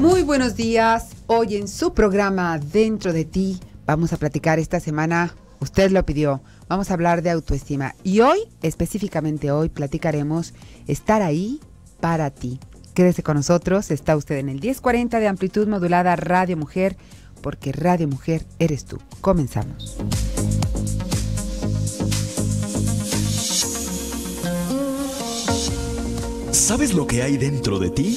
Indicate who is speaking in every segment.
Speaker 1: Muy buenos días. Hoy en su programa Dentro de ti vamos a platicar esta semana, usted lo pidió, vamos a hablar de autoestima. Y hoy, específicamente hoy, platicaremos estar ahí para ti. Quédese con nosotros, está usted en el 1040 de amplitud modulada Radio Mujer, porque Radio Mujer eres tú. Comenzamos.
Speaker 2: ¿Sabes lo que hay dentro de ti?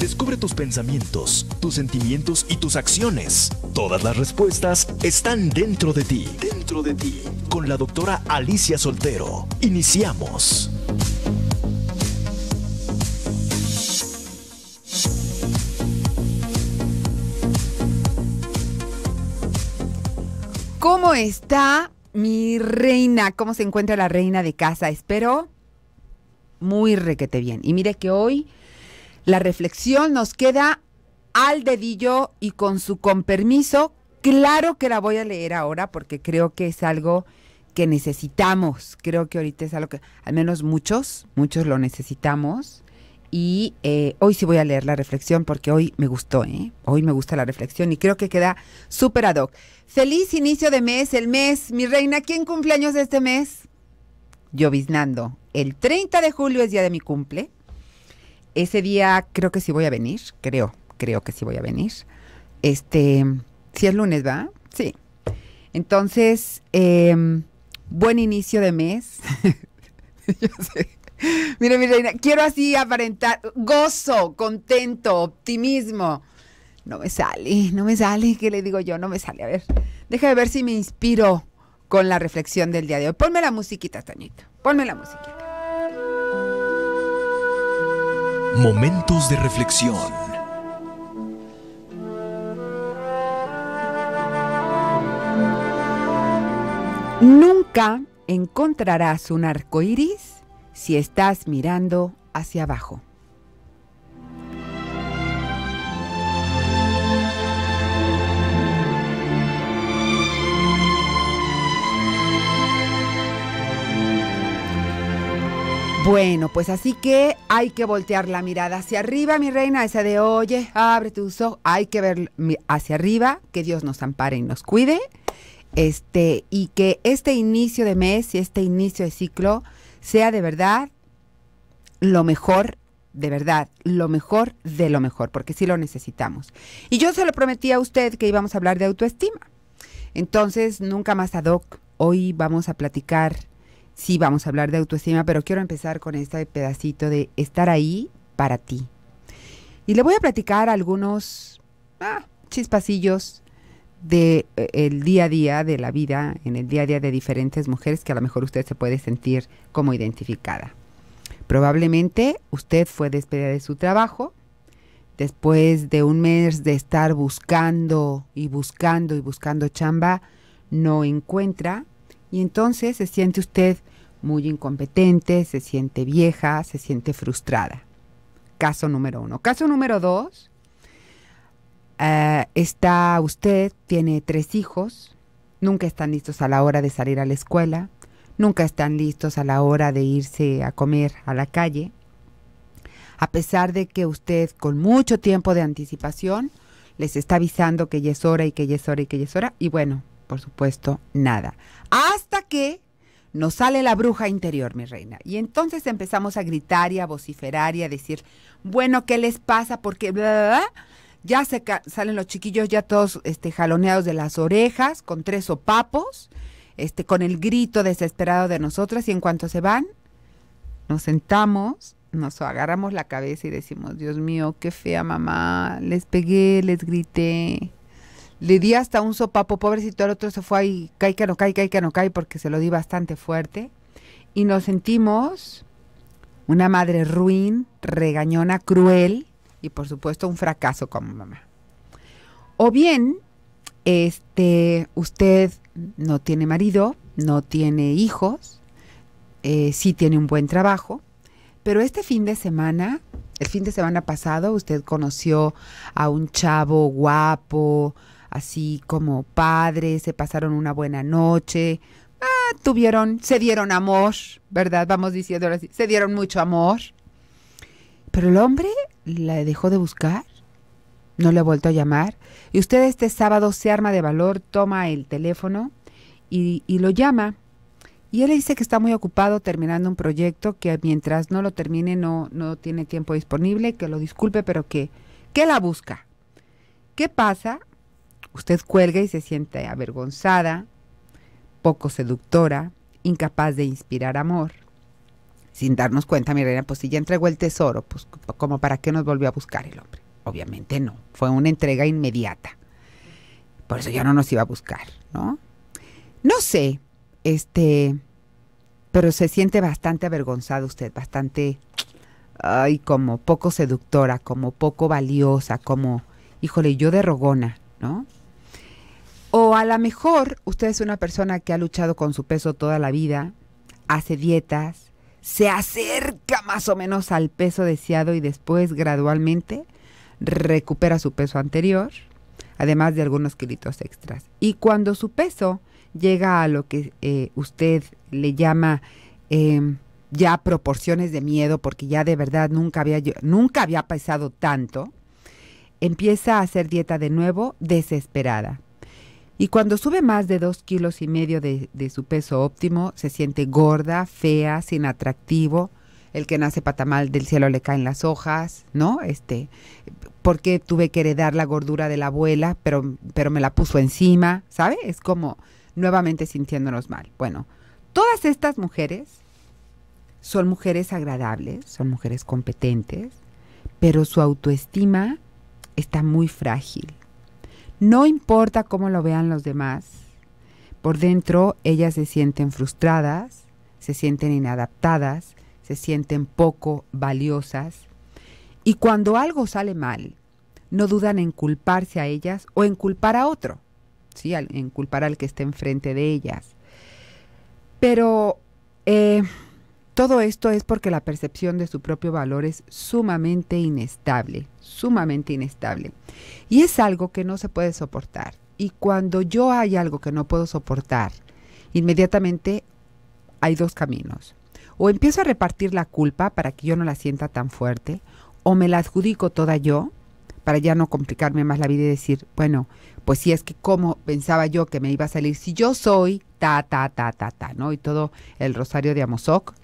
Speaker 2: Descubre tus pensamientos, tus sentimientos y tus acciones. Todas las respuestas están dentro de ti. Dentro de ti. Con la doctora Alicia Soltero. Iniciamos.
Speaker 1: ¿Cómo está mi reina? ¿Cómo se encuentra la reina de casa? Espero muy requete bien. Y mire que hoy la reflexión nos queda al dedillo y con su con permiso. Claro que la voy a leer ahora porque creo que es algo que necesitamos. Creo que ahorita es algo que al menos muchos, muchos lo necesitamos. Y eh, hoy sí voy a leer la reflexión porque hoy me gustó, ¿eh? Hoy me gusta la reflexión y creo que queda súper ad hoc. Feliz inicio de mes, el mes, mi reina. ¿Quién cumpleaños de este mes? Lloviznando. El 30 de julio es día de mi cumple. Ese día creo que sí voy a venir, creo, creo que sí voy a venir. Este, si es lunes, ¿va? Sí. Entonces, em, buen inicio de mes. Yo sé. Mire, mi reina, quiero así aparentar gozo, contento, optimismo. No me sale, no me sale, ¿qué le digo yo? No me sale. A ver, déjame ver si me inspiro con la reflexión del día de hoy. Ponme la musiquita, Tañito. Ponme la musiquita.
Speaker 2: Momentos de reflexión.
Speaker 1: Nunca encontrarás un arco iris si estás mirando hacia abajo. Bueno, pues así que hay que voltear la mirada hacia arriba, mi reina, esa de, oye, abre tus ojos, hay que ver hacia arriba, que Dios nos ampare y nos cuide, este, y que este inicio de mes y este inicio de ciclo sea de verdad lo mejor, de verdad, lo mejor de lo mejor, porque sí lo necesitamos. Y yo se lo prometí a usted que íbamos a hablar de autoestima. Entonces, nunca más ad hoc, hoy vamos a platicar sí vamos a hablar de autoestima, pero quiero empezar con este pedacito de estar ahí para ti. Y le voy a platicar algunos ah, chispacillos de eh, el día a día de la vida, en el día a día de diferentes mujeres que a lo mejor usted se puede sentir como identificada. Probablemente usted fue despedida de su trabajo después de un mes de estar buscando y buscando y buscando chamba, no encuentra y entonces se siente usted muy incompetente, se siente vieja, se siente frustrada. Caso número uno. Caso número dos, eh, está usted, tiene tres hijos, nunca están listos a la hora de salir a la escuela, nunca están listos a la hora de irse a comer a la calle, a pesar de que usted con mucho tiempo de anticipación les está avisando que ya es hora y que ya es hora y que ya es hora, y bueno, por supuesto, nada. Hasta que nos sale la bruja interior, mi reina. Y entonces empezamos a gritar y a vociferar y a decir, bueno, ¿qué les pasa? Porque ya se salen los chiquillos ya todos este, jaloneados de las orejas, con tres sopapos, este, con el grito desesperado de nosotras, y en cuanto se van, nos sentamos, nos agarramos la cabeza y decimos, Dios mío, qué fea mamá, les pegué, les grité le di hasta un sopapo, pobrecito, el otro se fue ahí, cae que no cae, cae que no cae, porque se lo di bastante fuerte. Y nos sentimos una madre ruin, regañona, cruel y por supuesto un fracaso como mamá. O bien, este, usted no tiene marido, no tiene hijos, eh, sí tiene un buen trabajo, pero este fin de semana, el fin de semana pasado, usted conoció a un chavo guapo, así como padres, se pasaron una buena noche, ah, tuvieron, se dieron amor, ¿verdad? Vamos diciendo así, se dieron mucho amor. Pero el hombre la dejó de buscar, no le ha vuelto a llamar, y usted este sábado se arma de valor, toma el teléfono y, y lo llama. Y él le dice que está muy ocupado terminando un proyecto, que mientras no lo termine no, no tiene tiempo disponible, que lo disculpe, pero que, que la busca. ¿Qué pasa? Usted cuelga y se siente avergonzada, poco seductora, incapaz de inspirar amor. Sin darnos cuenta, mi reina, pues si ya entregó el tesoro, pues como para qué nos volvió a buscar el hombre. Obviamente no, fue una entrega inmediata. Por eso ya no nos iba a buscar, ¿no? No sé, este, pero se siente bastante avergonzada usted, bastante, ay, como poco seductora, como poco valiosa, como, híjole, yo de rogona, ¿no? O a lo mejor usted es una persona que ha luchado con su peso toda la vida, hace dietas, se acerca más o menos al peso deseado y después gradualmente recupera su peso anterior, además de algunos kilitos extras. Y cuando su peso llega a lo que eh, usted le llama eh, ya proporciones de miedo, porque ya de verdad nunca había, nunca había pesado tanto, empieza a hacer dieta de nuevo desesperada. Y cuando sube más de dos kilos y medio de, su peso óptimo, se siente gorda, fea, sin atractivo. El que nace patamal del cielo le caen las hojas, ¿no? Este, porque tuve que heredar la gordura de la abuela, pero, pero me la puso encima, ¿sabe? Es como nuevamente sintiéndonos mal. Bueno, todas estas mujeres son mujeres agradables, son mujeres competentes, pero su autoestima está muy frágil. No importa cómo lo vean los demás, por dentro ellas se sienten frustradas, se sienten inadaptadas, se sienten poco valiosas y cuando algo sale mal, no dudan en culparse a ellas o en culpar a otro, ¿sí? en culpar al que esté enfrente de ellas. Pero eh, todo esto es porque la percepción de su propio valor es sumamente inestable, sumamente inestable. Y es algo que no se puede soportar. Y cuando yo hay algo que no puedo soportar, inmediatamente hay dos caminos. O empiezo a repartir la culpa para que yo no la sienta tan fuerte, o me la adjudico toda yo para ya no complicarme más la vida y decir, bueno, pues si es que como pensaba yo que me iba a salir, si yo soy ta, ta, ta, ta, ta, ¿no? Y todo el rosario de Amozoc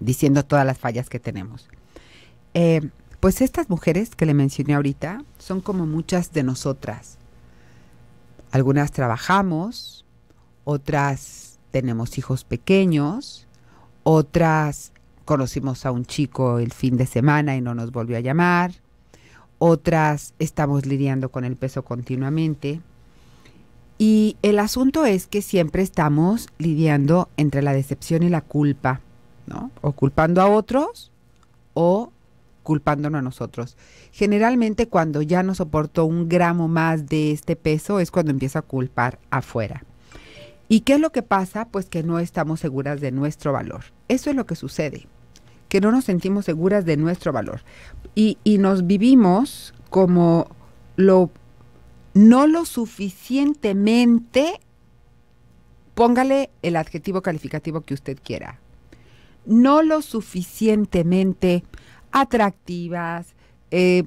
Speaker 1: diciendo todas las fallas que tenemos. Eh, pues estas mujeres que le mencioné ahorita son como muchas de nosotras. Algunas trabajamos, otras tenemos hijos pequeños, otras conocimos a un chico el fin de semana y no nos volvió a llamar, otras estamos lidiando con el peso continuamente. Y el asunto es que siempre estamos lidiando entre la decepción y la culpa. ¿no? O culpando a otros o culpándonos a nosotros. Generalmente cuando ya no soporto un gramo más de este peso es cuando empiezo a culpar afuera. ¿Y qué es lo que pasa? Pues que no estamos seguras de nuestro valor. Eso es lo que sucede, que no nos sentimos seguras de nuestro valor. Y, y nos vivimos como lo no lo suficientemente, póngale el adjetivo calificativo que usted quiera, no lo suficientemente atractivas, eh,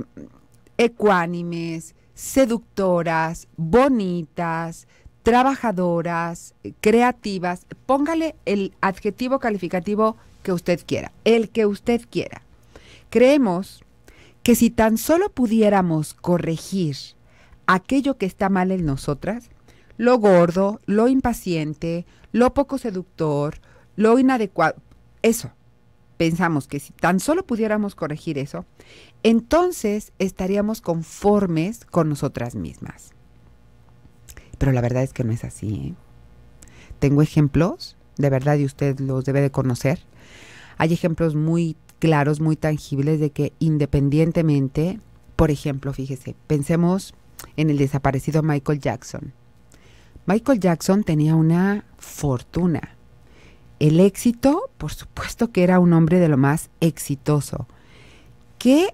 Speaker 1: ecuánimes, seductoras, bonitas, trabajadoras, creativas. Póngale el adjetivo calificativo que usted quiera, el que usted quiera. Creemos que si tan solo pudiéramos corregir aquello que está mal en nosotras, lo gordo, lo impaciente, lo poco seductor, lo inadecuado, eso, pensamos que si tan solo pudiéramos corregir eso, entonces estaríamos conformes con nosotras mismas. Pero la verdad es que no es así. ¿eh? Tengo ejemplos, de verdad, y usted los debe de conocer. Hay ejemplos muy claros, muy tangibles de que independientemente, por ejemplo, fíjese, pensemos en el desaparecido Michael Jackson. Michael Jackson tenía una fortuna el éxito, por supuesto que era un hombre de lo más exitoso. ¿Qué,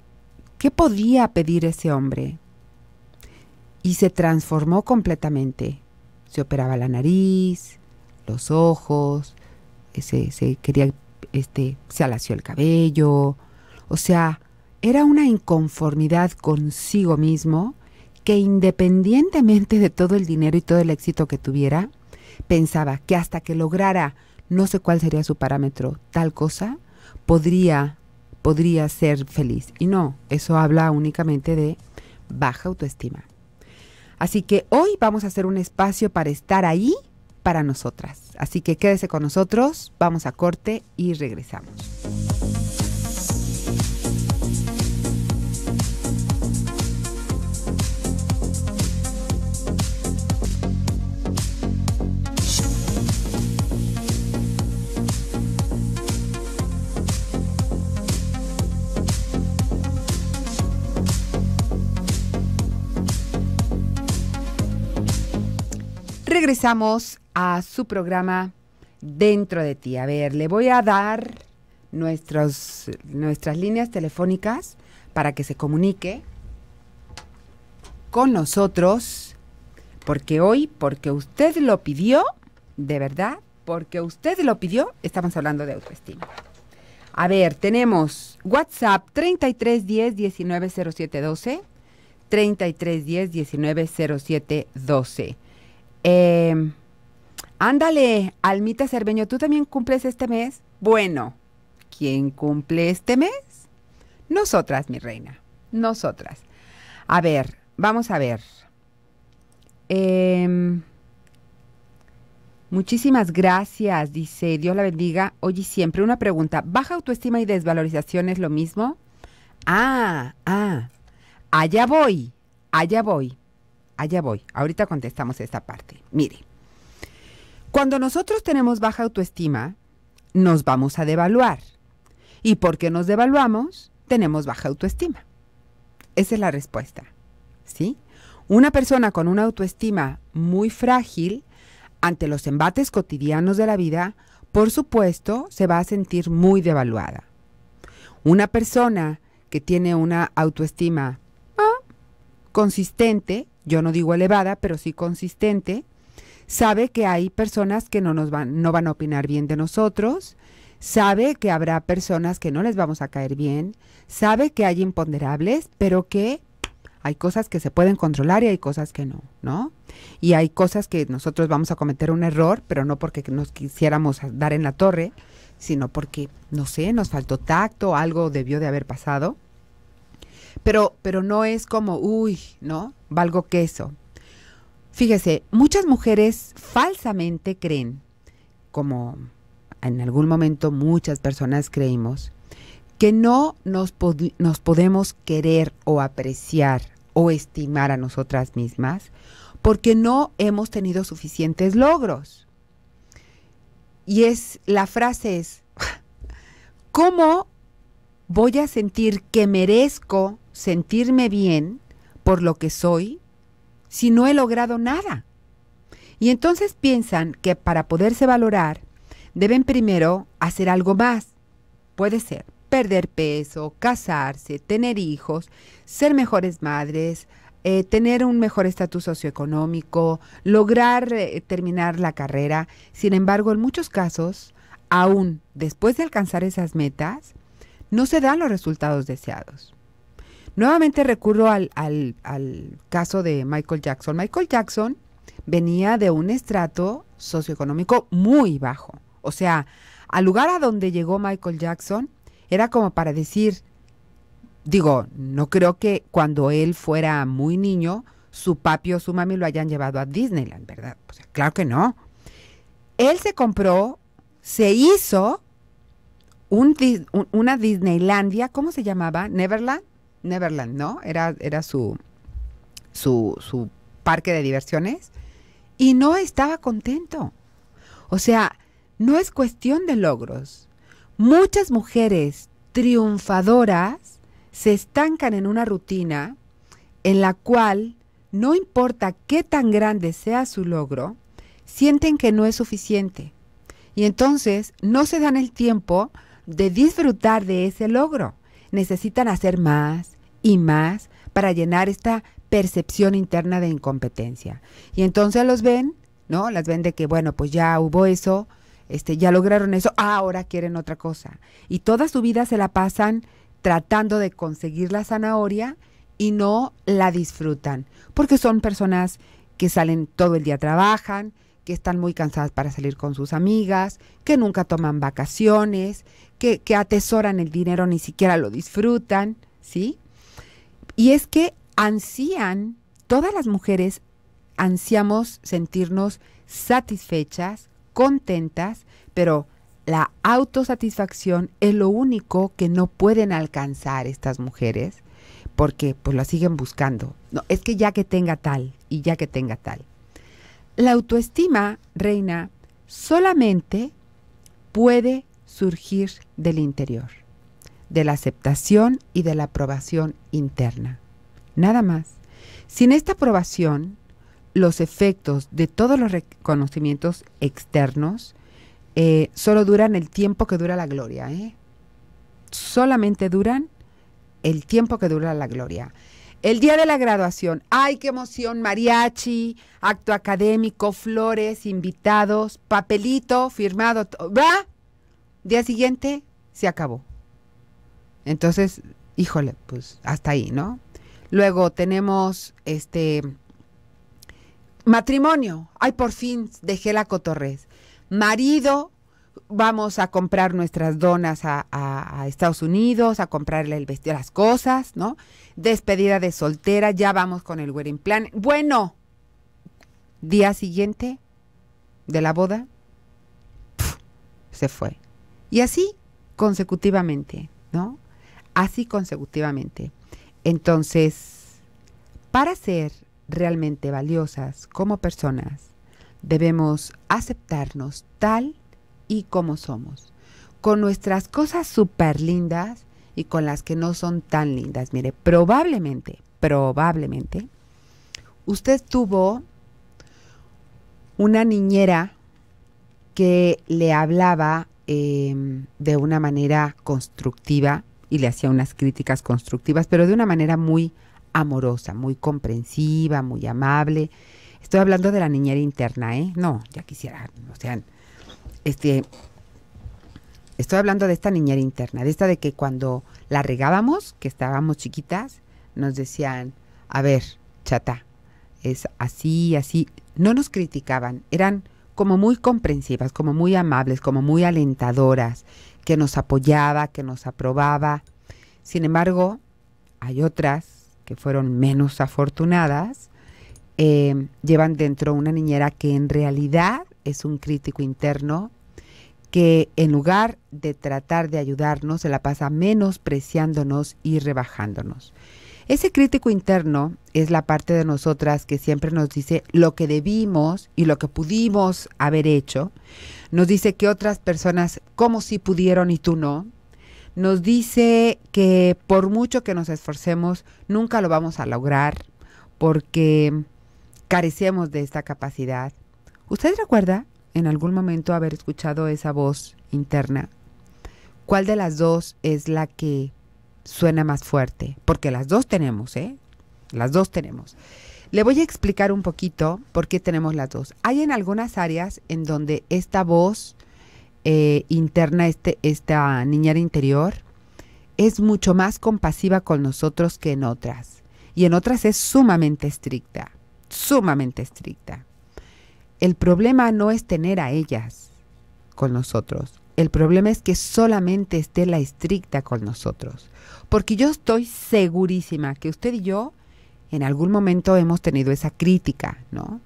Speaker 1: qué podía pedir ese hombre? Y se transformó completamente. Se operaba la nariz, los ojos, se, se quería, este, se alació el cabello. O sea, era una inconformidad consigo mismo que independientemente de todo el dinero y todo el éxito que tuviera, pensaba que hasta que lograra no sé cuál sería su parámetro, tal cosa, podría podría ser feliz. Y no, eso habla únicamente de baja autoestima. Así que hoy vamos a hacer un espacio para estar ahí para nosotras. Así que quédese con nosotros, vamos a corte y regresamos. Regresamos a su programa Dentro de ti. A ver, le voy a dar nuestros, nuestras líneas telefónicas para que se comunique con nosotros, porque hoy, porque usted lo pidió, de verdad, porque usted lo pidió, estamos hablando de autoestima. A ver, tenemos WhatsApp 3310 190712, 3310 190712. Eh, ándale, Almita Cerveño, ¿tú también cumples este mes? Bueno, ¿quién cumple este mes? Nosotras, mi reina, nosotras. A ver, vamos a ver. Em, muchísimas gracias, dice Dios la bendiga. Oye, siempre una pregunta. ¿Baja autoestima y desvalorización es lo mismo? Ah, ah, allá voy, allá voy allá voy. Ahorita contestamos esta parte. Mire, cuando nosotros tenemos baja autoestima, nos vamos a devaluar. ¿Y porque nos devaluamos? Tenemos baja autoestima. Esa es la respuesta. ¿Sí? Una persona con una autoestima muy frágil ante los embates cotidianos de la vida, por supuesto, se va a sentir muy devaluada. Una persona que tiene una autoestima consistente yo no digo elevada, pero sí consistente, sabe que hay personas que no nos van, no van a opinar bien de nosotros, sabe que habrá personas que no les vamos a caer bien, sabe que hay imponderables, pero que hay cosas que se pueden controlar y hay cosas que no, ¿no? Y hay cosas que nosotros vamos a cometer un error, pero no porque nos quisiéramos dar en la torre, sino porque, no sé, nos faltó tacto, algo debió de haber pasado. Pero, pero no es como, uy, ¿no? Valgo queso. Fíjese, muchas mujeres falsamente creen, como en algún momento muchas personas creímos, que no nos, nos podemos querer o apreciar o estimar a nosotras mismas porque no hemos tenido suficientes logros. Y es, la frase es, ¿cómo voy a sentir que merezco sentirme bien por lo que soy si no he logrado nada? Y entonces piensan que para poderse valorar deben primero hacer algo más. Puede ser perder peso, casarse, tener hijos, ser mejores madres, eh, tener un mejor estatus socioeconómico, lograr eh, terminar la carrera. Sin embargo, en muchos casos, aún después de alcanzar esas metas, no se dan los resultados deseados. Nuevamente recurro al, caso de Michael Jackson. Michael Jackson venía de un estrato socioeconómico muy bajo. O sea, al lugar a donde llegó Michael Jackson era como para decir, digo, no creo que cuando él fuera muy niño, su papi o su mami lo hayan llevado a Disneyland, ¿verdad? Claro que no. Él se compró, se hizo una Disneylandia, ¿cómo se llamaba? Neverland. Neverland, ¿no? Era, era su, su, su parque de diversiones. Y no estaba contento. O sea, no es cuestión de logros. Muchas mujeres triunfadoras se estancan en una rutina en la cual no importa qué tan grande sea su logro, sienten que no es suficiente. Y entonces no se dan el tiempo de disfrutar de ese logro. Necesitan hacer más y más para llenar esta percepción interna de incompetencia. Y entonces los ven, ¿no? Las ven de que, bueno, pues ya hubo eso, este, ya lograron eso, ahora quieren otra cosa. Y toda su vida se la pasan tratando de conseguir la zanahoria y no la disfrutan, porque son personas que salen todo el día, trabajan, que están muy cansadas para salir con sus amigas, que nunca toman vacaciones, que, que atesoran el dinero, ni siquiera lo disfrutan, ¿sí? Y es que ansían, todas las mujeres ansiamos sentirnos satisfechas, contentas, pero la autosatisfacción es lo único que no pueden alcanzar estas mujeres porque pues la siguen buscando. No, es que ya que tenga tal y ya que tenga tal. La autoestima, reina, solamente puede surgir del interior, de la aceptación y de la aprobación interna. Nada más. Sin esta aprobación, los efectos de todos los reconocimientos externos eh, solo duran el tiempo que dura la gloria. ¿eh? Solamente duran el tiempo que dura la gloria. El día de la graduación, ¡ay, qué emoción! Mariachi, acto académico, flores, invitados, papelito firmado, ¿va? Día siguiente, se acabó. Entonces, híjole, pues hasta ahí, ¿no? Luego tenemos este matrimonio. Ay, por fin dejé la cotorrez. Marido, vamos a comprar nuestras donas a, Estados Unidos, a comprarle el vestido, las cosas, ¿no? Despedida de soltera, ya vamos con el wedding plan. Bueno, día siguiente de la boda, se fue. Y así consecutivamente, ¿no? Así consecutivamente. Entonces, para ser realmente valiosas como personas, debemos aceptarnos tal y como somos, con nuestras cosas súper lindas y con las que no son tan lindas. Mire, probablemente, probablemente, usted tuvo una niñera que le hablaba em, de una manera constructiva y le hacía unas críticas constructivas, pero de una manera muy amorosa, muy comprensiva, muy amable. Estoy hablando de la niñera interna, ¿eh? No, ya quisiera, o sea, este, estoy hablando de esta niñera interna, de esta de que cuando la regábamos, que estábamos chiquitas, nos decían, a ver, chata, es así, así. No nos criticaban, eran como muy comprensivas, como muy amables, como muy alentadoras, que nos apoyaba, que nos aprobaba. Sin embargo, hay otras que fueron menos afortunadas, eh, llevan dentro una niñera que en realidad es un crítico interno que en lugar de tratar de ayudarnos, se la pasa menospreciándonos y rebajándonos. Ese crítico interno es la parte de nosotras que siempre nos dice lo que debimos y lo que pudimos haber hecho. Nos dice que otras personas, como si pudieron y tú no. Nos dice que por mucho que nos esforcemos, nunca lo vamos a lograr porque carecemos de esta capacidad. ¿Usted recuerda en algún momento haber escuchado esa voz interna? ¿Cuál de las dos es la que suena más fuerte? Porque las dos tenemos, ¿eh? Las dos tenemos. Le voy a explicar un poquito por qué tenemos las dos. Hay en algunas áreas en donde esta voz eh, interna, este, esta niñera interior, es mucho más compasiva con nosotros que en otras. Y en otras es sumamente estricta, sumamente estricta. El problema no es tener a ellas con nosotros. El problema es que solamente esté la estricta con nosotros. Porque yo estoy segurísima que usted y yo en algún momento hemos tenido esa crítica, ¿no?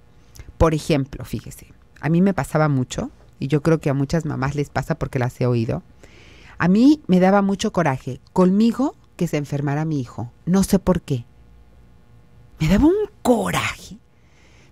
Speaker 1: Por ejemplo, fíjese, a mí me pasaba mucho, y yo creo que a muchas mamás les pasa porque las he oído, a mí me daba mucho coraje conmigo que se enfermara mi hijo. No sé por qué. Me daba un coraje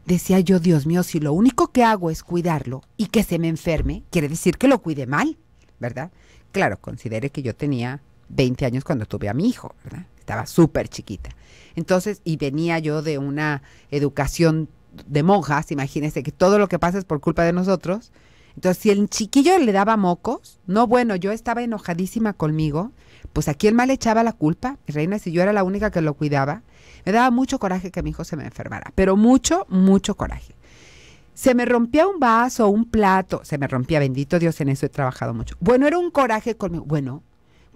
Speaker 1: decía yo, Dios mío, si lo único que hago es cuidarlo y que se me enferme, quiere decir que lo cuide mal, ¿verdad? Claro, considere que yo tenía 20 años cuando tuve a mi hijo, ¿verdad? Estaba súper chiquita. Entonces, y venía yo de una educación de monjas, imagínense que todo lo que pasa es por culpa de nosotros. Entonces, si el chiquillo le daba mocos, no, bueno, yo estaba enojadísima conmigo, pues a quién mal echaba la culpa, reina, si yo era la única que lo cuidaba. Me daba mucho coraje que mi hijo se me enfermara, pero mucho, mucho coraje. Se me rompía un vaso, un plato, se me rompía, bendito Dios, en eso he trabajado mucho. Bueno, era un coraje conmigo. Bueno,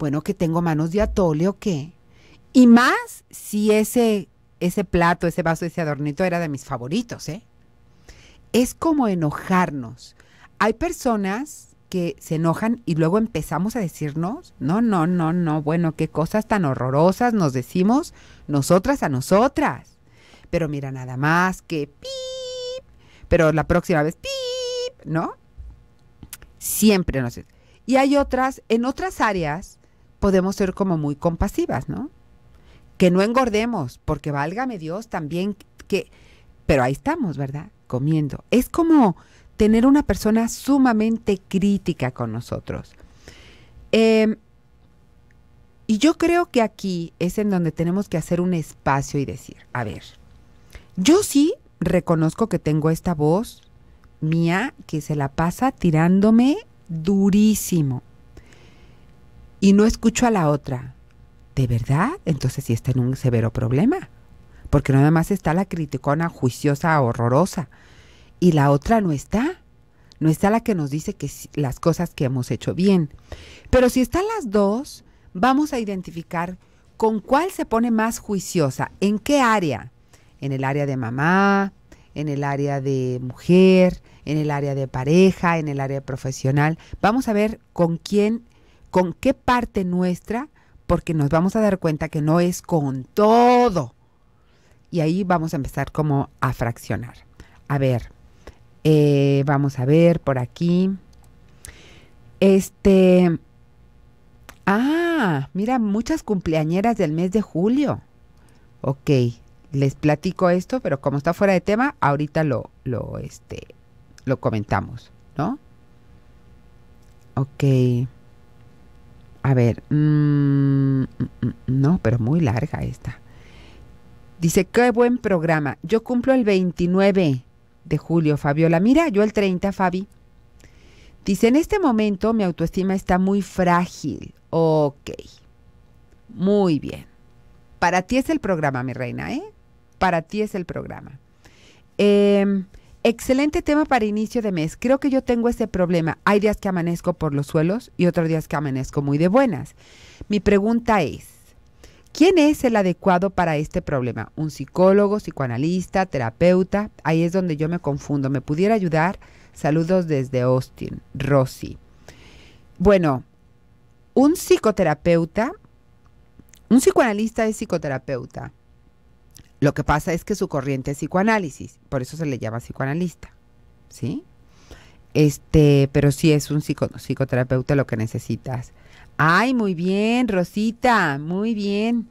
Speaker 1: bueno, que tengo manos de atole o qué. Y más si ese, ese plato, ese vaso, ese adornito era de mis favoritos, ¿eh? Es como enojarnos. Hay personas que se enojan y luego empezamos a decirnos, no, no, no, no, bueno, qué cosas tan horrorosas nos decimos nosotras a nosotras. Pero mira, nada más que pip, pero la próxima vez pip, ¿no? Siempre nos... Y hay otras, en otras áreas podemos ser como muy compasivas, ¿no? Que no engordemos, porque válgame Dios también que... Pero ahí estamos, ¿verdad? Comiendo. Es como tener una persona sumamente crítica con nosotros. Em, y yo creo que aquí es en donde tenemos que hacer un espacio y decir, a ver, yo sí reconozco que tengo esta voz mía que se la pasa tirándome durísimo y no escucho a la otra. ¿De verdad? Entonces sí está en un severo problema. Porque nada más está la criticona juiciosa, horrorosa. Y la otra no está. No está la que nos dice que las cosas que hemos hecho bien. Pero si están las dos, vamos a identificar con cuál se pone más juiciosa. ¿En qué área? En el área de mamá, en el área de mujer, en el área de pareja, en el área profesional. Vamos a ver con quién con qué parte nuestra, porque nos vamos a dar cuenta que no es con todo. Y ahí vamos a empezar como a fraccionar. A ver, eh, vamos a ver por aquí. Este, ah, mira, muchas cumpleañeras del mes de julio. Ok, les platico esto, pero como está fuera de tema, ahorita lo, lo, este, lo comentamos, ¿no? Ok. A ver, mm, mm, mm, no, pero muy larga esta. Dice, qué buen programa. Yo cumplo el 29 de julio, Fabiola. Mira, yo el 30, Fabi. Dice, en este momento mi autoestima está muy frágil. Ok. Muy bien. Para ti es el programa, mi reina, ¿eh? Para ti es el programa. Eh, Excelente tema para inicio de mes. Creo que yo tengo ese problema. Hay días que amanezco por los suelos y otros días que amanezco muy de buenas. Mi pregunta es, ¿quién es el adecuado para este problema? ¿Un psicólogo, psicoanalista, terapeuta? Ahí es donde yo me confundo. ¿Me pudiera ayudar? Saludos desde Austin, Rosy. Bueno, un psicoterapeuta, un psicoanalista es psicoterapeuta. Lo que pasa es que su corriente es psicoanálisis, por eso se le llama psicoanalista, ¿sí? Este, pero sí es un psicoterapeuta lo que necesitas. Ay, muy bien, Rosita, muy bien.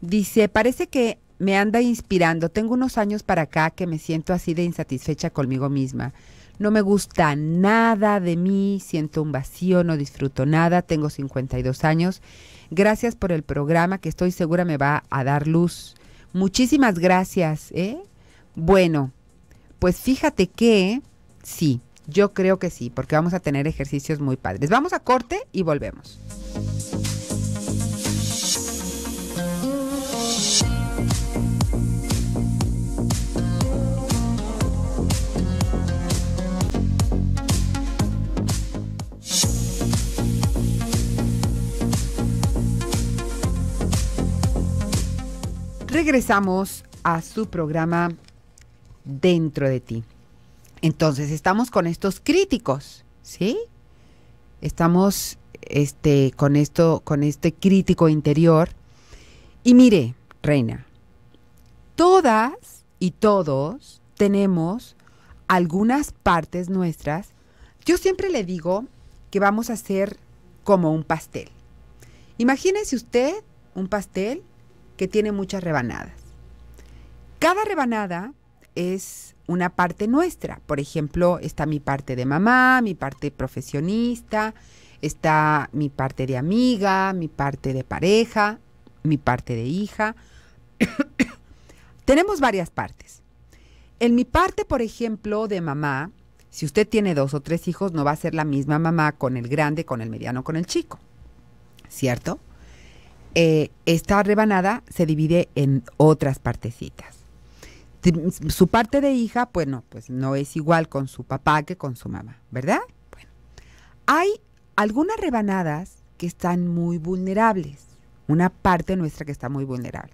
Speaker 1: Dice, parece que me anda inspirando. Tengo unos años para acá que me siento así de insatisfecha conmigo misma. No me gusta nada de mí, siento un vacío, no disfruto nada, tengo 52 años. Gracias por el programa que estoy segura me va a dar luz. Muchísimas gracias, ¿eh? Bueno, pues fíjate que sí, yo creo que sí, porque vamos a tener ejercicios muy padres. Vamos a corte y volvemos. Regresamos a su programa Dentro de ti. Entonces, estamos con estos críticos, ¿sí? Estamos este, con esto, con este crítico interior. Y mire, reina, todas y todos tenemos algunas partes nuestras. Yo siempre le digo que vamos a hacer como un pastel. Imagínese usted un pastel que tiene muchas rebanadas. Cada rebanada es una parte nuestra. Por ejemplo, está mi parte de mamá, mi parte profesionista, está mi parte de amiga, mi parte de pareja, mi parte de hija. Tenemos varias partes. En mi parte, por ejemplo, de mamá, si usted tiene dos o tres hijos, no va a ser la misma mamá con el grande, con el mediano, con el chico. ¿Cierto? Eh, esta rebanada se divide en otras partecitas. Su parte de hija, bueno, pues no es igual con su papá que con su mamá, ¿verdad? Bueno, hay algunas rebanadas que están muy vulnerables, una parte nuestra que está muy vulnerable.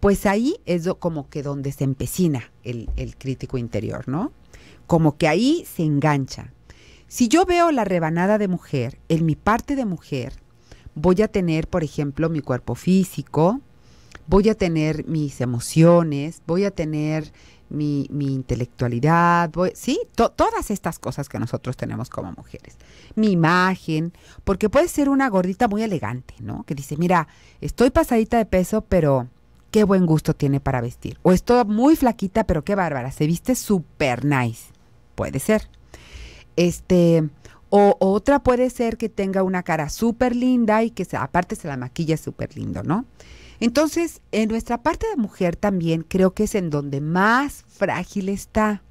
Speaker 1: Pues ahí es como que donde se empecina el crítico interior, ¿no? Como que ahí se engancha. Si yo veo la rebanada de mujer, en mi parte de mujer, voy a tener, por ejemplo, mi cuerpo físico, voy a tener mis emociones, voy a tener mi, intelectualidad, sí, todas estas cosas que nosotros tenemos como mujeres. Mi imagen, porque puede ser una gordita muy elegante, ¿no? Que dice, mira, estoy pasadita de peso, pero qué buen gusto tiene para vestir. O estoy muy flaquita, pero qué bárbara, se viste súper nice. Puede ser. Este, o, otra puede ser que tenga una cara súper linda y que aparte se la maquilla súper lindo, ¿no? Entonces, en nuestra parte de mujer también creo que es en donde más frágil está.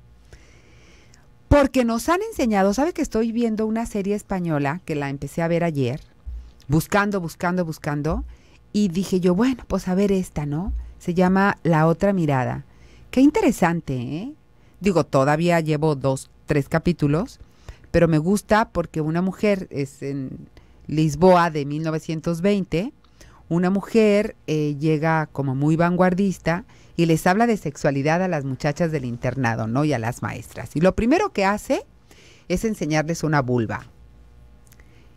Speaker 1: Porque nos han enseñado, sabe que estoy viendo una serie española que la empecé a ver ayer, buscando, buscando, buscando, y dije yo, bueno, pues a ver esta, ¿no? Se llama La otra mirada. Qué interesante, ¿eh? Digo, todavía llevo dos, tres capítulos, pero me gusta porque una mujer es en Lisboa de 1920 una mujer eh, llega como muy vanguardista y les habla de sexualidad a las muchachas del internado, ¿no? Y a las maestras. Y lo primero que hace es enseñarles una vulva.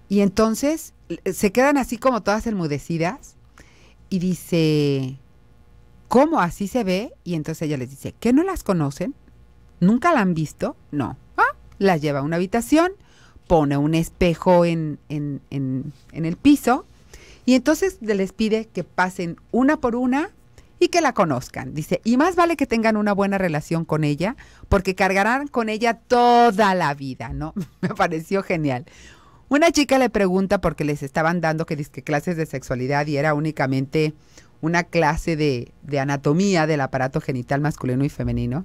Speaker 1: Y entonces se quedan así como todas enmudecidas y dice, ¿cómo así se ve? Y entonces ella les dice, ¿qué no las conocen? ¿Nunca la han visto? No. Las lleva a una habitación, pone un espejo en, en el piso y entonces les pide que pasen una por una y que la conozcan. Dice, y más vale que tengan una buena relación con ella, porque cargarán con ella toda la vida, ¿no? Me pareció genial. Una chica le pregunta porque les estaban dando que, que clases de sexualidad y era únicamente una clase de, de anatomía del aparato genital masculino y femenino.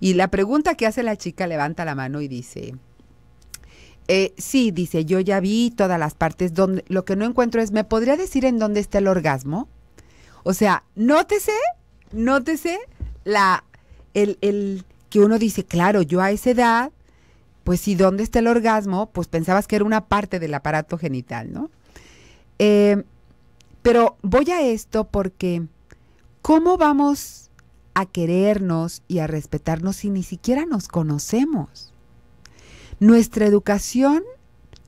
Speaker 1: Y la pregunta que hace la chica levanta la mano y dice, eh, sí, dice, yo ya vi todas las partes donde lo que no encuentro es, ¿me podría decir en dónde está el orgasmo? O sea, nótese, nótese la, el, el que uno dice, claro, yo a esa edad, pues si dónde está el orgasmo, pues pensabas que era una parte del aparato genital, ¿no? Eh, pero voy a esto porque, ¿cómo vamos a querernos y a respetarnos si ni siquiera nos conocemos? Nuestra educación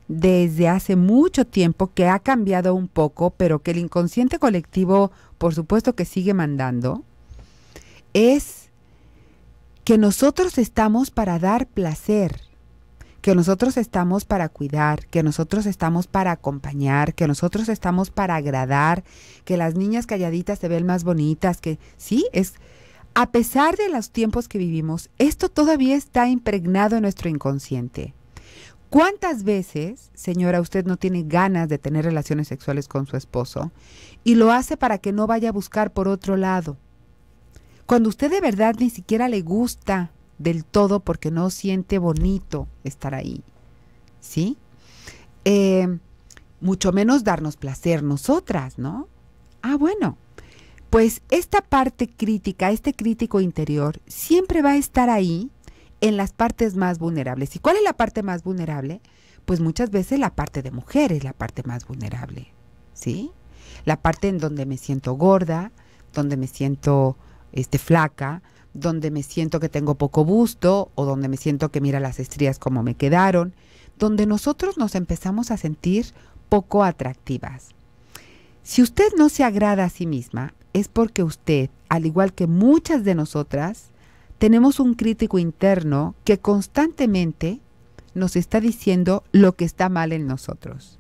Speaker 1: desde hace mucho tiempo que ha cambiado un poco, pero que el inconsciente colectivo, por supuesto que sigue mandando, es que nosotros estamos para dar placer, que nosotros estamos para cuidar, que nosotros estamos para acompañar, que nosotros estamos para agradar, que las niñas calladitas se ven más bonitas, que sí, es a pesar de los tiempos que vivimos, esto todavía está impregnado en nuestro inconsciente. ¿Cuántas veces, señora, usted no tiene ganas de tener relaciones sexuales con su esposo y lo hace para que no vaya a buscar por otro lado? Cuando usted de verdad ni siquiera le gusta del todo porque no siente bonito estar ahí. ¿Sí? Eh, mucho menos darnos placer nosotras, ¿no? Ah, bueno, pues esta parte crítica, este crítico interior, siempre va a estar ahí en las partes más vulnerables. ¿Y cuál es la parte más vulnerable? Pues muchas veces la parte de mujer es la parte más vulnerable, ¿sí? La parte en donde me siento gorda, donde me siento este, flaca, donde me siento que tengo poco busto o donde me siento que mira las estrías como me quedaron, donde nosotros nos empezamos a sentir poco atractivas. Si usted no se agrada a sí misma, es porque usted, al igual que muchas de nosotras, tenemos un crítico interno que constantemente nos está diciendo lo que está mal en nosotros.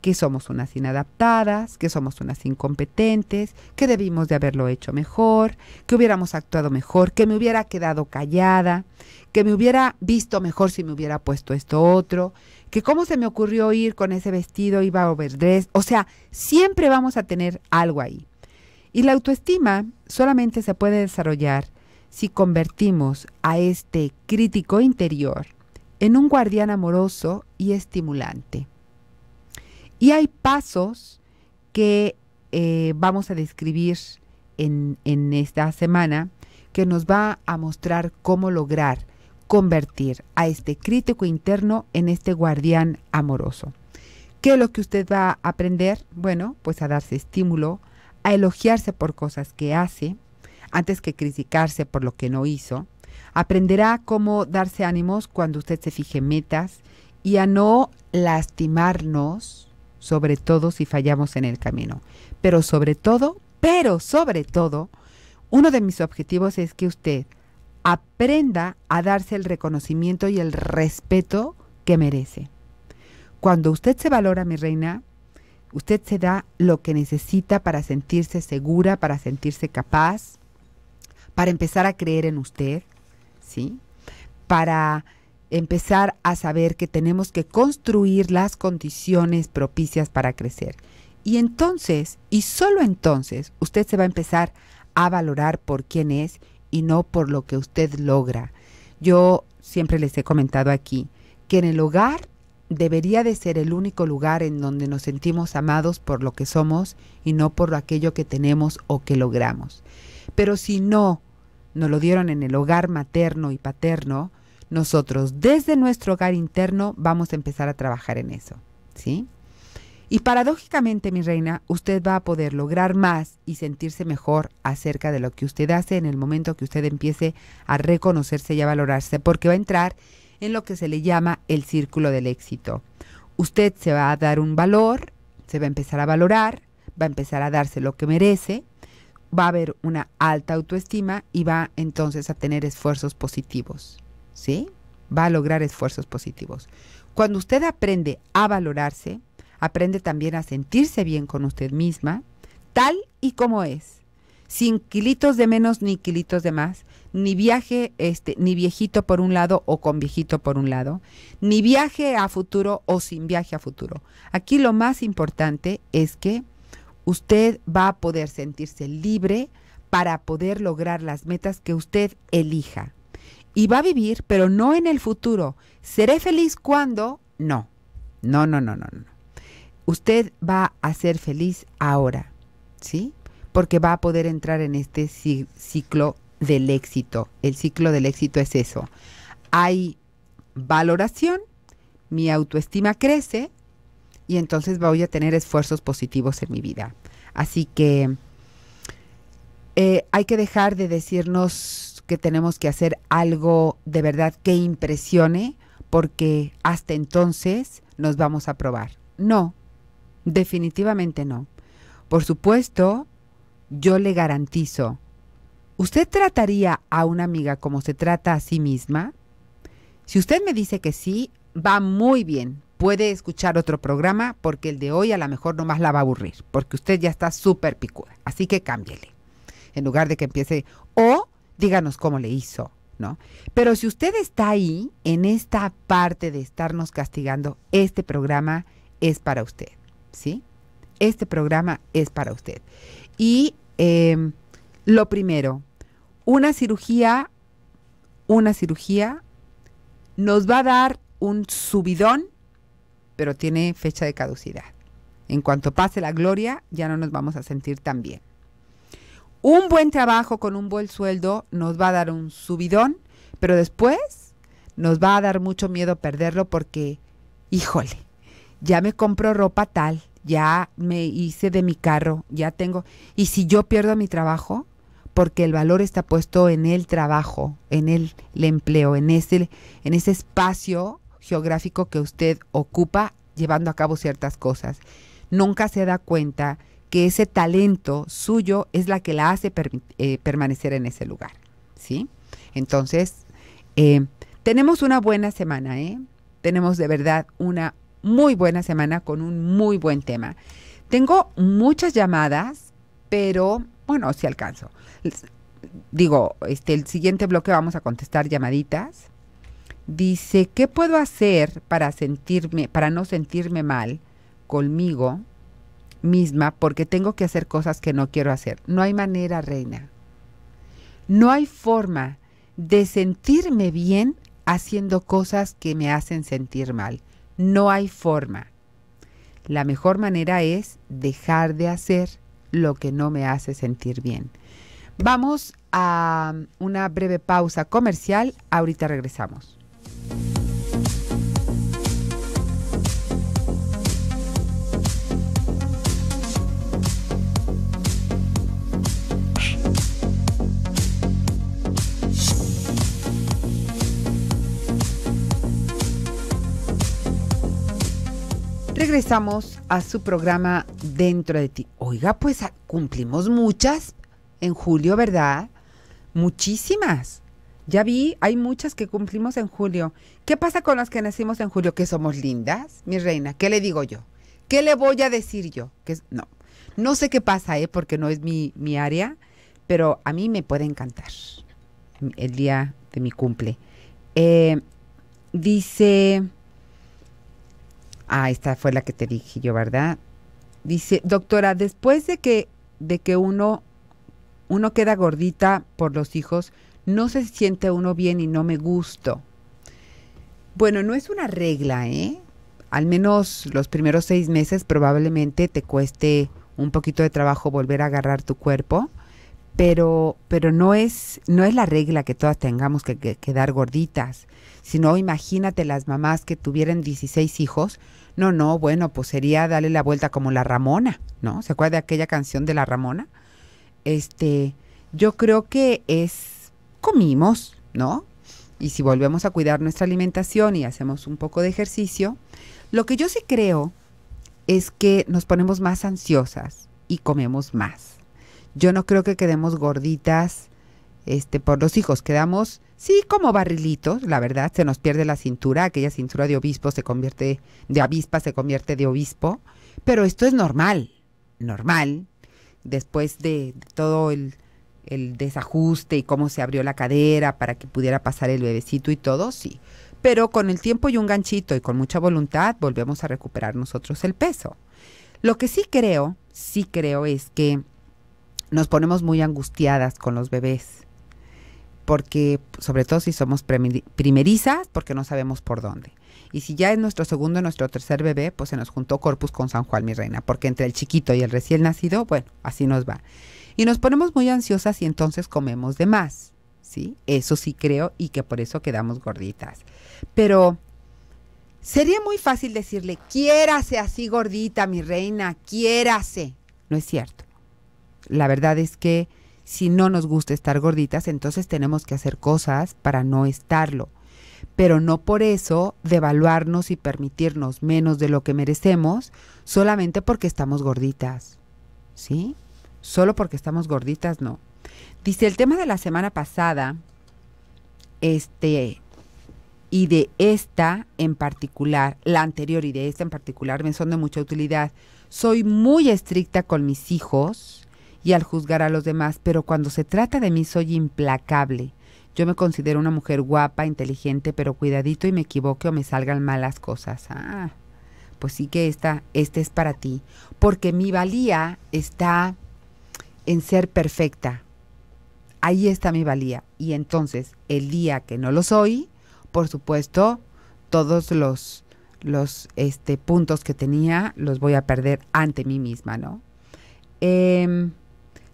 Speaker 1: Que somos unas inadaptadas, que somos unas incompetentes, que debimos de haberlo hecho mejor, que hubiéramos actuado mejor, que me hubiera quedado callada, que me hubiera visto mejor si me hubiera puesto esto otro, que cómo se me ocurrió ir con ese vestido, iba a overdress. O sea, siempre vamos a tener algo ahí. Y la autoestima solamente se puede desarrollar si convertimos a este crítico interior en un guardián amoroso y estimulante. Y hay pasos que eh, vamos a describir en, en esta semana que nos va a mostrar cómo lograr convertir a este crítico interno en este guardián amoroso. ¿Qué es lo que usted va a aprender? Bueno, pues a darse estímulo, a elogiarse por cosas que hace, antes que criticarse por lo que no hizo. Aprenderá cómo darse ánimos cuando usted se fije metas y a no lastimarnos, sobre todo si fallamos en el camino. Pero sobre todo, pero sobre todo, uno de mis objetivos es que usted aprenda a darse el reconocimiento y el respeto que merece. Cuando usted se valora, mi reina, usted se da lo que necesita para sentirse segura, para sentirse capaz, para empezar a creer en usted, ¿sí? Para empezar a saber que tenemos que construir las condiciones propicias para crecer. Y entonces, y solo entonces, usted se va a empezar a valorar por quién es y no por lo que usted logra. Yo siempre les he comentado aquí que en el hogar debería de ser el único lugar en donde nos sentimos amados por lo que somos y no por aquello que tenemos o que logramos. Pero si no nos lo dieron en el hogar materno y paterno, nosotros desde nuestro hogar interno vamos a empezar a trabajar en eso, ¿sí? Y paradójicamente, mi reina, usted va a poder lograr más y sentirse mejor acerca de lo que usted hace en el momento que usted empiece a reconocerse y a valorarse, porque va a entrar en lo que se le llama el círculo del éxito. Usted se va a dar un valor, se va a empezar a valorar, va a empezar a darse lo que merece, va a haber una alta autoestima y va entonces a tener esfuerzos positivos. ¿Sí? Va a lograr esfuerzos positivos. Cuando usted aprende a valorarse, aprende también a sentirse bien con usted misma, tal y como es, sin kilitos de menos ni kilitos de más, ni viaje, este, ni viejito por un lado o con viejito por un lado, ni viaje a futuro o sin viaje a futuro. Aquí lo más importante es que usted va a poder sentirse libre para poder lograr las metas que usted elija. Y va a vivir, pero no en el futuro. ¿Seré feliz cuando? No. No, no, no, no, no. Usted va a ser feliz ahora, ¿sí? Porque va a poder entrar en este ciclo del éxito. El ciclo del éxito es eso. Hay valoración, mi autoestima crece, y entonces voy a tener esfuerzos positivos en mi vida. Así que eh, hay que dejar de decirnos que tenemos que hacer algo de verdad que impresione, porque hasta entonces nos vamos a probar. No, definitivamente no. Por supuesto, yo le garantizo, ¿usted trataría a una amiga como se trata a sí misma? Si usted me dice que sí, va muy bien, puede escuchar otro programa porque el de hoy a lo mejor no más la va a aburrir, porque usted ya está súper picuda. Así que cámbiele. En lugar de que empiece, o díganos cómo le hizo, ¿no? Pero si usted está ahí, en esta parte de estarnos castigando, este programa es para usted, ¿sí? Este programa es para usted. Y em, lo primero, una cirugía, una cirugía nos va a dar un subidón pero tiene fecha de caducidad. En cuanto pase la gloria, ya no nos vamos a sentir tan bien. Un buen trabajo con un buen sueldo nos va a dar un subidón, pero después nos va a dar mucho miedo perderlo porque, híjole, ya me compro ropa tal, ya me hice de mi carro, ya tengo... Y si yo pierdo mi trabajo, porque el valor está puesto en el trabajo, en el, empleo, en ese, en ese espacio geográfico que usted ocupa llevando a cabo ciertas cosas. Nunca se da cuenta que ese talento suyo es la que la hace eh, permanecer en ese lugar. ¿Sí? Entonces, eh, tenemos una buena semana, ¿eh? Tenemos de verdad una muy buena semana con un muy buen tema. Tengo muchas llamadas, pero bueno, si alcanzo. Digo, este, el siguiente bloque vamos a contestar llamaditas. Dice, ¿qué puedo hacer para sentirme, para no sentirme mal conmigo misma porque tengo que hacer cosas que no quiero hacer? No hay manera, reina. No hay forma de sentirme bien haciendo cosas que me hacen sentir mal. No hay forma. La mejor manera es dejar de hacer lo que no me hace sentir bien. Vamos a una breve pausa comercial. Ahorita regresamos. Regresamos a su programa Dentro de ti. Oiga, pues ah, cumplimos muchas en julio, ¿verdad? Muchísimas. Ya vi, hay muchas que cumplimos en julio. ¿Qué pasa con las que nacimos en julio? Que somos lindas, mi reina. ¿Qué le digo yo? ¿Qué le voy a decir yo? Que no, no sé qué pasa, ¿eh? Porque no es mi, mi área, pero a mí me puede encantar el día de mi cumple. Eh, dice Ah, esta fue la que te dije yo, ¿verdad? Dice, doctora, después de que, de que uno, uno queda gordita por los hijos, no se siente uno bien y no me gusto. Bueno, no es una regla, ¿eh? Al menos los primeros seis meses probablemente te cueste un poquito de trabajo volver a agarrar tu cuerpo, pero, pero no, es, no es la regla que todas tengamos que, que quedar gorditas, sino imagínate las mamás que tuvieran 16 hijos, no, no, bueno, pues sería darle la vuelta como la Ramona, ¿no? ¿Se acuerda de aquella canción de la Ramona? Este, yo creo que es comimos, ¿no? Y si volvemos a cuidar nuestra alimentación y hacemos un poco de ejercicio, lo que yo sí creo es que nos ponemos más ansiosas y comemos más. Yo no creo que quedemos gorditas este, por los hijos, quedamos Sí, como barrilitos, la verdad, se nos pierde la cintura, aquella cintura de obispo se convierte, de avispa se convierte de obispo, pero esto es normal, normal, después de, todo el, el desajuste y cómo se abrió la cadera para que pudiera pasar el bebecito y todo, sí. Pero con el tiempo y un ganchito y con mucha voluntad volvemos a recuperar nosotros el peso. Lo que sí creo, sí creo es que nos ponemos muy angustiadas con los bebés porque sobre todo si somos primerizas, porque no sabemos por dónde. Y si ya es nuestro segundo, nuestro tercer bebé, pues se nos juntó Corpus con San Juan, mi reina, porque entre el chiquito y el recién nacido, bueno, así nos va. Y nos ponemos muy ansiosas y entonces comemos de más, ¿sí? Eso sí creo y que por eso quedamos gorditas. Pero sería muy fácil decirle, quiérase así gordita, mi reina, quiérase. No es cierto. La verdad es que si no nos gusta estar gorditas, entonces tenemos que hacer cosas para no estarlo. Pero no por eso devaluarnos y permitirnos menos de lo que merecemos solamente porque estamos gorditas. ¿Sí? Solo porque estamos gorditas, no. Dice el tema de la semana pasada, este, y de esta en particular, la anterior y de esta en particular me son de mucha utilidad. Soy muy estricta con mis hijos y al juzgar a los demás, pero cuando se trata de mí soy implacable. Yo me considero una mujer guapa, inteligente, pero cuidadito y me equivoque o me salgan malas cosas. Ah, pues sí que esta, este es para ti, porque mi valía está en ser perfecta. Ahí está mi valía. Y entonces, el día que no lo soy, por supuesto, todos los, los este, puntos que tenía los voy a perder ante mí misma, ¿no? Eh,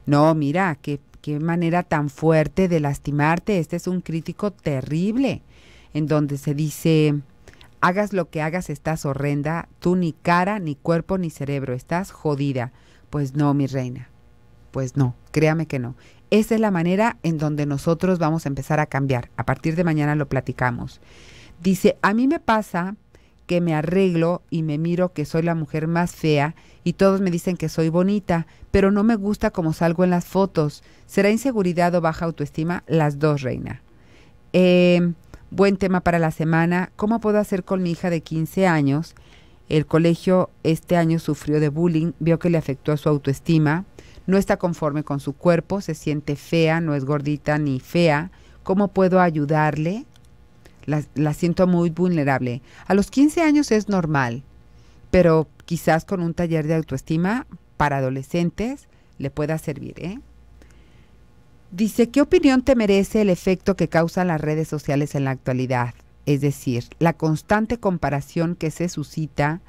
Speaker 1: no, mira, qué, qué manera tan fuerte de lastimarte. Este es un crítico terrible, en donde se dice, hagas lo que hagas, estás horrenda, tú ni cara, ni cuerpo, ni cerebro, estás jodida. Pues no, mi reina, pues no, créame que no. Esa es la manera en donde nosotros vamos a empezar a cambiar. A partir de mañana lo platicamos. Dice, a mí me pasa que me arreglo y me miro que soy la mujer más fea y todos me dicen que soy bonita, pero no me gusta como salgo en las fotos. ¿Será inseguridad o baja autoestima? Las dos, reina. Eh, buen tema para la semana. ¿Cómo puedo hacer con mi hija de 15 años? El colegio este año sufrió de bullying, vio que le afectó a su autoestima, no está conforme con su cuerpo, se siente fea, no es gordita ni fea. ¿Cómo puedo ayudarle? La, siento muy vulnerable. A los 15 años es normal, pero quizás con un taller de autoestima para adolescentes le pueda servir. ¿eh? Dice, ¿qué opinión te merece el efecto que causan las redes sociales en la actualidad? Es decir, la constante comparación que se suscita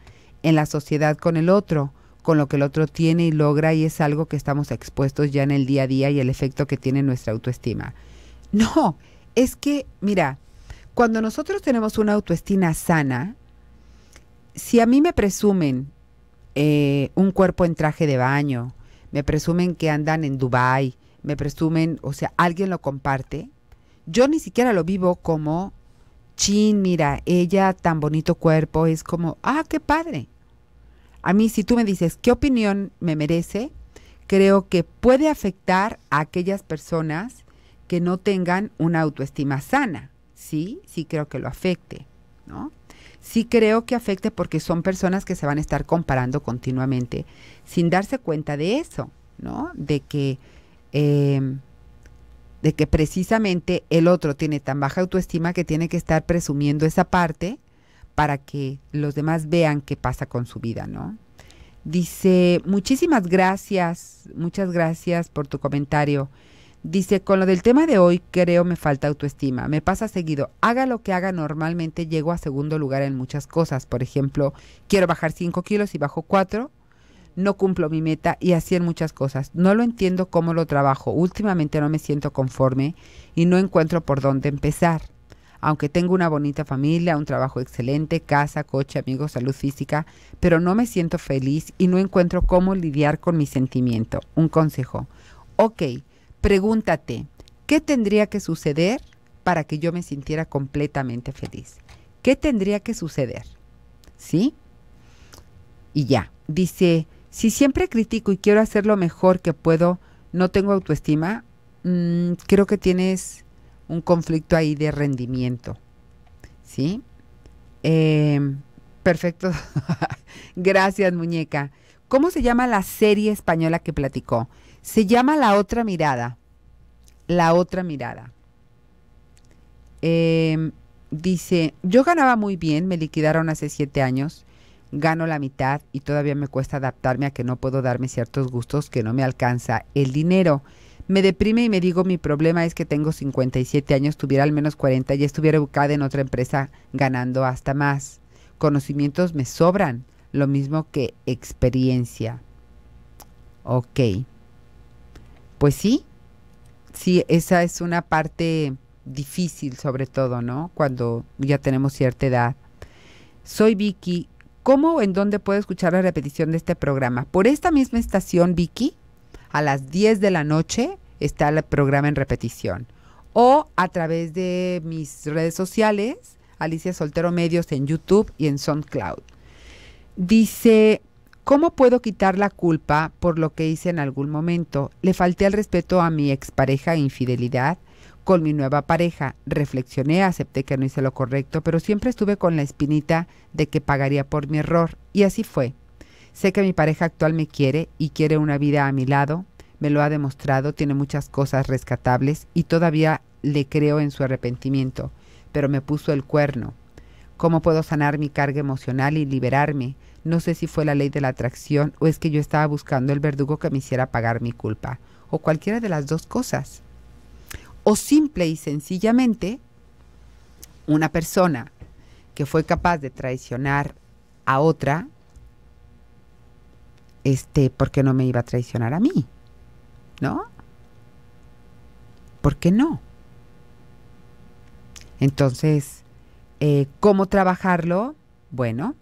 Speaker 1: en la sociedad con el otro, con lo que el otro tiene y logra y es algo que estamos expuestos ya en el día a día y el efecto que tiene nuestra autoestima. No, es que, mira, cuando nosotros tenemos una autoestima sana, si a mí me presumen eh, un cuerpo en traje de baño, me presumen que andan en Dubai, me presumen, o sea, alguien lo comparte, yo ni siquiera lo vivo como, chin, mira, ella tan bonito cuerpo, es como, ah, qué padre. a mí si tú me dices qué opinión me merece, creo que puede afectar a aquellas personas que no tengan una autoestima sana. Sí, sí creo que lo afecte, ¿no? Sí creo que afecte porque son personas que se van a estar comparando continuamente sin darse cuenta de eso, ¿no? De que, em, de que precisamente el otro tiene tan baja autoestima que tiene que estar presumiendo esa parte para que los demás vean qué pasa con su vida, ¿no? Dice, muchísimas gracias, muchas gracias por tu comentario. Dice, con lo del tema de hoy creo me falta autoestima. Me pasa seguido. Haga lo que haga normalmente, llego a segundo lugar en muchas cosas. Por ejemplo, quiero bajar 5 kilos y bajo 4. No cumplo mi meta y así en muchas cosas. No lo entiendo cómo lo trabajo. Últimamente no me siento conforme y no encuentro por dónde empezar aunque tengo una bonita familia, un trabajo excelente, casa, coche, amigos, salud física, pero no me siento feliz y no encuentro cómo lidiar con mi sentimiento. Un consejo. Ok, pregúntate, ¿qué tendría que suceder para que yo me sintiera completamente feliz? ¿Qué tendría que suceder? ¿Sí? Y ya, dice, si siempre critico y quiero hacer lo mejor que puedo, no tengo autoestima, mm, creo que tienes un conflicto ahí de rendimiento. ¿Sí? Em, perfecto. Gracias, muñeca. ¿Cómo se llama la serie española que platicó? Se llama La otra mirada. La otra mirada. Em, dice, yo ganaba muy bien, me liquidaron hace siete años, gano la mitad y todavía me cuesta adaptarme a que no puedo darme ciertos gustos que no me alcanza el dinero. Me deprime y me digo, mi problema es que tengo 57 años, tuviera al menos 40 y estuviera educada en otra empresa ganando hasta más. Conocimientos me sobran, lo mismo que experiencia. Ok. Pues sí, sí, esa es una parte difícil sobre todo, ¿no? Cuando ya tenemos cierta edad. Soy Vicky. ¿Cómo o en dónde puedo escuchar la repetición de este programa? Por esta misma estación, Vicky a las 10 de la noche está el programa en repetición. O a través de mis redes sociales, Alicia Soltero Medios en YouTube y en SoundCloud. Dice, ¿cómo puedo quitar la culpa por lo que hice en algún momento? Le falté al respeto a mi expareja infidelidad con mi nueva pareja. Reflexioné, acepté que no hice lo correcto, pero siempre estuve con la espinita de que pagaría por mi error. Y así fue. Sé que mi pareja actual me quiere y quiere una vida a mi lado. Me lo ha demostrado, tiene muchas cosas rescatables y todavía le creo en su arrepentimiento, pero me puso el cuerno. ¿Cómo puedo sanar mi carga emocional y liberarme? No sé si fue la ley de la atracción o es que yo estaba buscando el verdugo que me hiciera pagar mi culpa, o cualquiera de las dos cosas. O simple y sencillamente, una persona que fue capaz de traicionar a otra este, ¿por qué no me iba a traicionar a mí? ¿No? ¿Por qué no? Entonces, eh, ¿cómo trabajarlo? Bueno,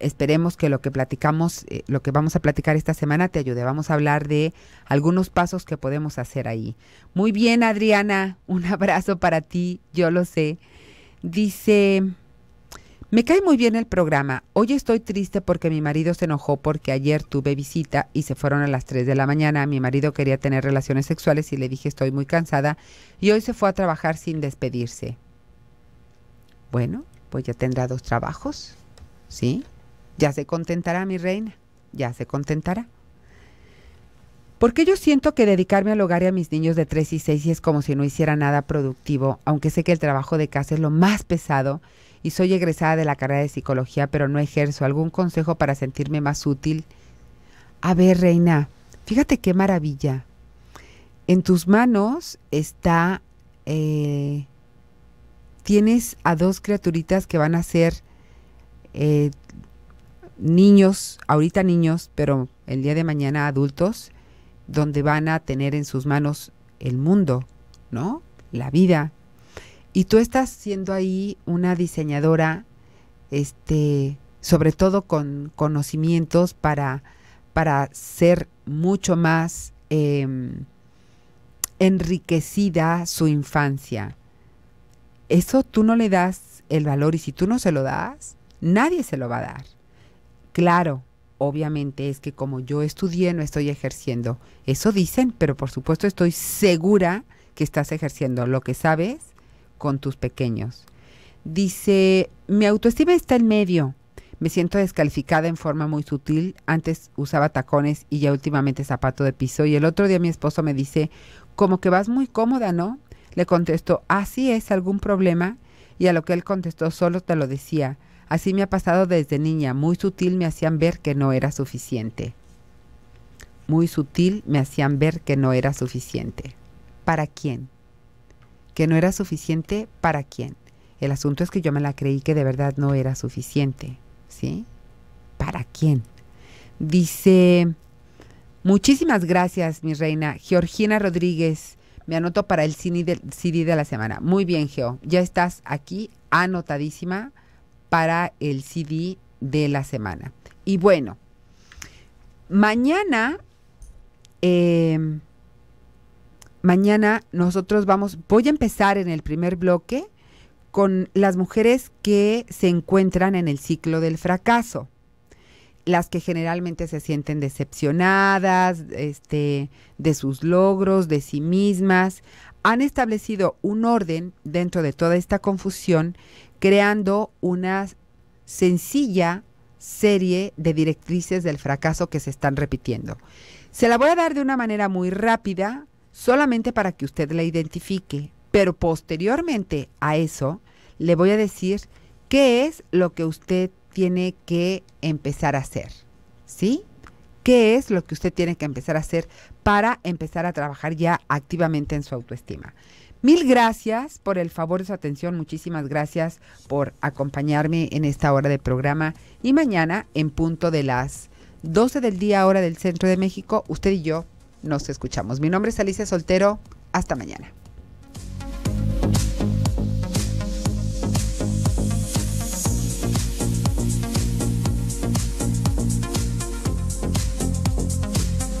Speaker 1: esperemos que lo que platicamos, eh, lo que vamos a platicar esta semana te ayude. Vamos a hablar de algunos pasos que podemos hacer ahí. Muy bien, Adriana, un abrazo para ti, yo lo sé. Dice, me cae muy bien el programa. Hoy estoy triste porque mi marido se enojó porque ayer tuve visita y se fueron a las 3 de la mañana. Mi marido quería tener relaciones sexuales y le dije estoy muy cansada y hoy se fue a trabajar sin despedirse. Bueno, pues ya tendrá dos trabajos. ¿Sí? Ya se contentará mi reina. Ya se contentará. Porque yo siento que dedicarme al hogar y a mis niños de 3 y 6 es como si no hiciera nada productivo, aunque sé que el trabajo de casa es lo más pesado y soy egresada de la carrera de psicología, pero no ejerzo. ¿Algún consejo para sentirme más útil? A ver, reina, fíjate qué maravilla. En tus manos está... Eh, tienes a dos criaturitas que van a ser eh, niños, ahorita niños, pero el día de mañana adultos, donde van a tener en sus manos el mundo, ¿no? La vida, y tú estás siendo ahí una diseñadora, este, sobre todo con conocimientos para, para ser mucho más em, enriquecida su infancia. Eso tú no le das el valor y si tú no se lo das, nadie se lo va a dar. Claro, obviamente es que como yo estudié no estoy ejerciendo. Eso dicen, pero por supuesto estoy segura que estás ejerciendo lo que sabes con tus pequeños. Dice, mi autoestima está en medio. Me siento descalificada en forma muy sutil. Antes usaba tacones y ya últimamente zapato de piso. Y el otro día mi esposo me dice, como que vas muy cómoda, ¿no? Le contesto, así es, algún problema. Y a lo que él contestó, solo te lo decía. Así me ha pasado desde niña. Muy sutil me hacían ver que no era suficiente. Muy sutil me hacían ver que no era suficiente. ¿Para quién? Que no era suficiente, ¿para quién? El asunto es que yo me la creí que de verdad no era suficiente. ¿Sí? ¿Para quién? Dice, muchísimas gracias, mi reina. Georgina Rodríguez, me anoto para el CD de, la semana. Muy bien, Geo. Ya estás aquí anotadísima para el CD de la semana. Y bueno, mañana, em, mañana nosotros vamos, voy a empezar en el primer bloque con las mujeres que se encuentran en el ciclo del fracaso las que generalmente se sienten decepcionadas este, de sus logros, de sí mismas, han establecido un orden dentro de toda esta confusión creando una sencilla serie de directrices del fracaso que se están repitiendo. Se la voy a dar de una manera muy rápida, solamente para que usted la identifique, pero posteriormente a eso le voy a decir qué es lo que usted tiene que empezar a hacer. ¿Sí? ¿Qué es lo que usted tiene que empezar a hacer para empezar a trabajar ya activamente en su autoestima? Mil gracias por el favor de su atención, muchísimas gracias por acompañarme en esta hora de programa y mañana en punto de las 12 del día hora del centro de México, usted y yo nos escuchamos. Mi nombre es Alicia Soltero, hasta mañana.